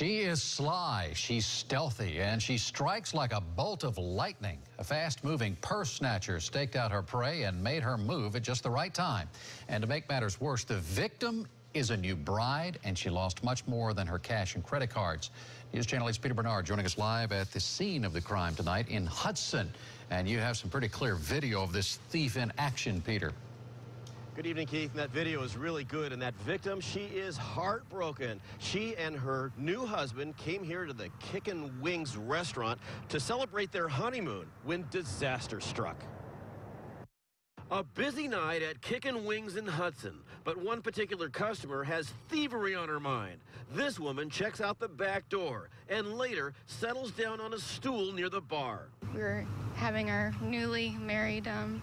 She is sly, she's stealthy, and she strikes like a bolt of lightning. A fast-moving purse snatcher staked out her prey and made her move at just the right time. And to make matters worse, the victim is a new bride, and she lost much more than her cash and credit cards. News Channel 8's Peter Bernard joining us live at the scene of the crime tonight in Hudson. And you have some pretty clear video of this thief in action, Peter. Good evening, Keith. And that video is really good. And that victim, she is heartbroken. She and her new husband came here to the Kickin' Wings restaurant to celebrate their honeymoon when disaster struck. A busy night at Kickin' Wings in Hudson, but one particular customer has thievery on her mind. This woman checks out the back door and later settles down on a stool near the bar. We were having our newly married um,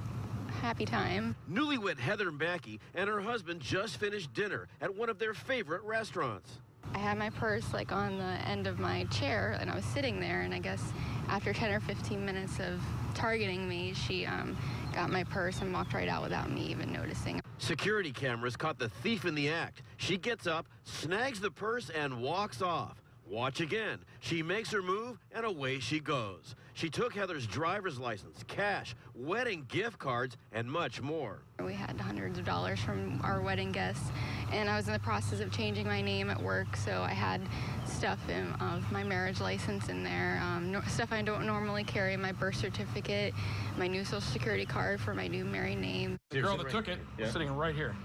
happy time. Newlywed Heather Mackey and her husband just finished dinner at one of their favorite restaurants. I had my purse like on the end of my chair and I was sitting there and I guess after 10 or 15 minutes of targeting me, she um, got my purse and walked right out without me even noticing. Security cameras caught the thief in the act. She gets up, snags the purse, and walks off. Watch again. She makes her move, and away she goes. She took Heather's driver's license, cash, wedding gift cards, and much more. We had hundreds of dollars from our wedding guests, and I was in the process of changing my name at work, so I had stuff in, of my marriage license in there, um, no, stuff I don't normally carry, my birth certificate, my new social security card for my new married name. The girl that took it Yeah. was sitting right here.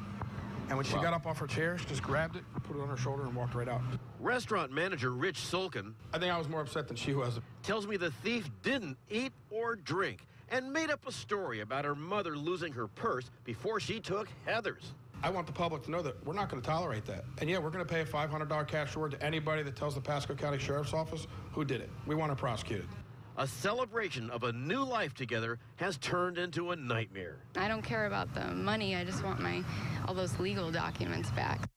And when she got up off her chair, she just grabbed it, put it on her shoulder, and walked right out. Restaurant manager Rich Sulkin. I think I was more upset than she was. tells me the thief didn't eat or drink and made up a story about her mother losing her purse before she took Heather's. I want the public to know that we're not going to tolerate that. And yeah, we're going to pay a $500 cash reward to anybody that tells the Pasco County Sheriff's Office who did it. We want to prosecute it. A celebration of a new life together has turned into a nightmare. I don't care about the money, I just want my all those legal documents back.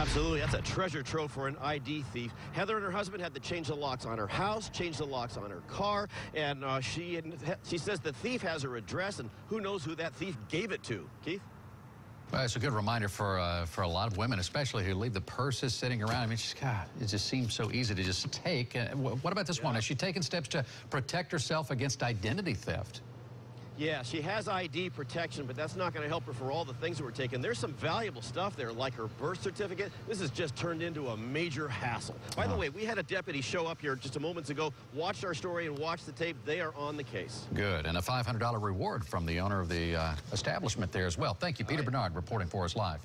Absolutely, that's a treasure trove for an ID thief. Heather and her husband had to change the locks on her house, change the locks on her car, and uh, she she says the thief has her address, and who knows who that thief gave it to. Keith. Well, it's a good reminder for uh, for a lot of women, especially who leave the purses sitting around. I mean, just, God, it just seems so easy to just take. Uh, what about this one? Has she taken steps to protect herself against identity theft? Yeah, she has ID protection, but that's not going to help her for all the things that were taken. There's some valuable stuff there, like her birth certificate. This has just turned into a major hassle. By the way, we had a deputy show up here just a moments ago, watched our story and watched the tape. They are on the case. Good, and a $500 reward from the owner of the uh, establishment there as well. Thank you, Peter Bernard, reporting for us live.